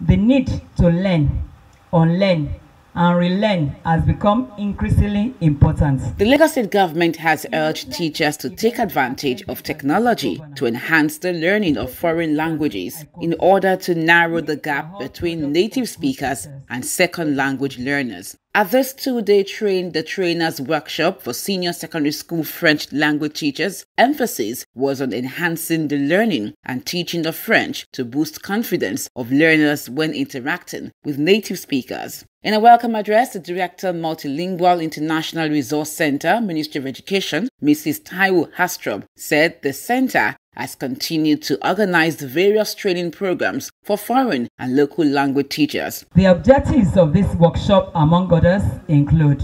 The need to learn, unlearn, and relearn has become increasingly important. The Lagos State government has urged teachers to take advantage of technology to enhance the learning of foreign languages in order to narrow the gap between native speakers and second language learners. At this two-day Train the Trainers workshop for senior secondary school French language teachers, emphasis was on enhancing the learning and teaching of French to boost confidence of learners when interacting with native speakers. In a welcome address, the Director Multilingual International Resource Center, Ministry of Education, Mrs. Taiwo Hastrop, said the center has continued to organize the various training programs for foreign and local language teachers. The objectives of this workshop, among others, include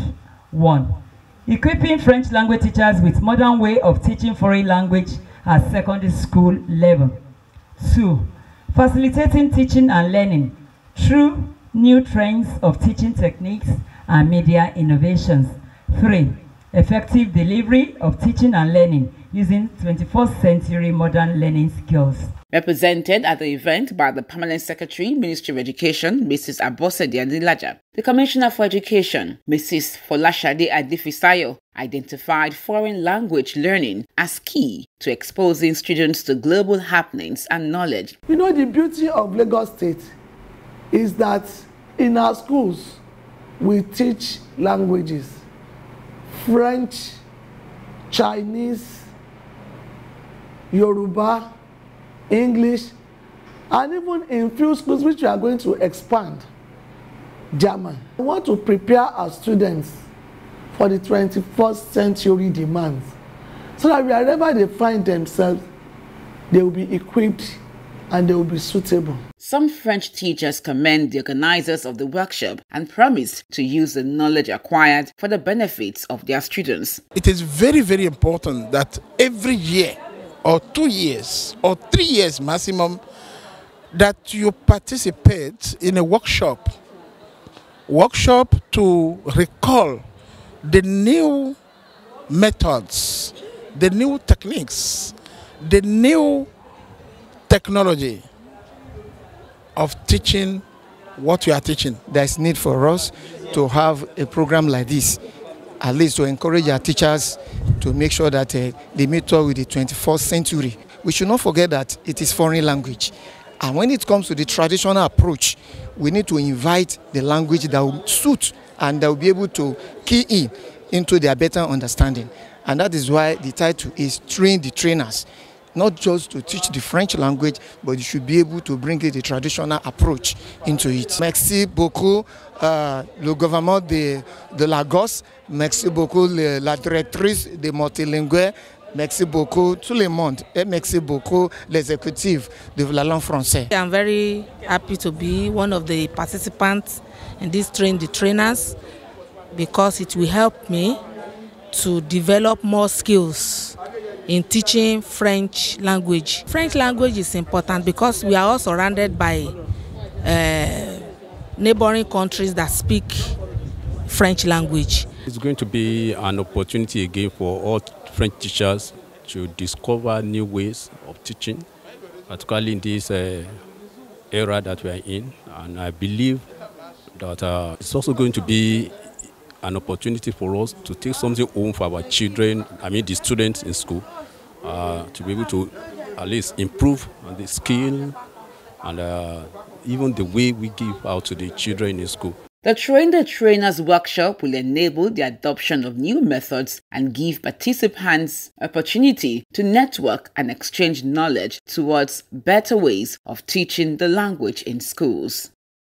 1. Equipping French language teachers with modern way of teaching foreign language at secondary school level. 2. Facilitating teaching and learning through new trends of teaching techniques and media innovations. 3. Effective delivery of teaching and learning using 21st century modern learning skills. Represented at the event by the Permanent Secretary, Ministry of Education, Mrs. Abosede Adelaja, the Commissioner for Education, Mrs. Folashade Adefisayo, identified foreign language learning as key to exposing students to global happenings and knowledge. You know, the beauty of Lagos State is that in our schools, we teach languages French, Chinese, Yoruba, English, and even in few schools which we are going to expand, German. We want to prepare our students for the 21st century demands so that wherever they find themselves, they will be equipped and they will be suitable. Some French teachers commend the organizers of the workshop and promise to use the knowledge acquired for the benefits of their students. It is very, very important that every year or two years or three years maximum that you participate in a workshop. Workshop to recall the new methods the new techniques the new technology of teaching what you are teaching. There's need for us to have a program like this at least to encourage our teachers to make sure that uh, they meet up with the 21st century. We should not forget that it is foreign language. And when it comes to the traditional approach, we need to invite the language that will suit and that will be able to key in into their better understanding. And that is why the title is Train the Trainers. Not just to teach the French language, but you should be able to bring the traditional approach into it. Merci beaucoup euh, le gouvernement de, de Lagos, merci beaucoup le, la directrice de multilingue, Merci beaucoup tout le monde et merci beaucoup l'exécutif de la langue française. I'm very happy to be one of the participants in this train the trainers because it will help me to develop more skills in teaching French language. French language is important because we are all surrounded by uh, neighboring countries that speak French language. It's going to be an opportunity again for all French teachers to discover new ways of teaching, particularly in this uh, era that we are in. And I believe that uh, it's also going to be an opportunity for us to take something home for our children, I mean the students in school, uh, to be able to at least improve the skill and uh, even the way we give out to the children in school. The Train the Trainers workshop will enable the adoption of new methods and give participants opportunity to network and exchange knowledge towards better ways of teaching the language in schools.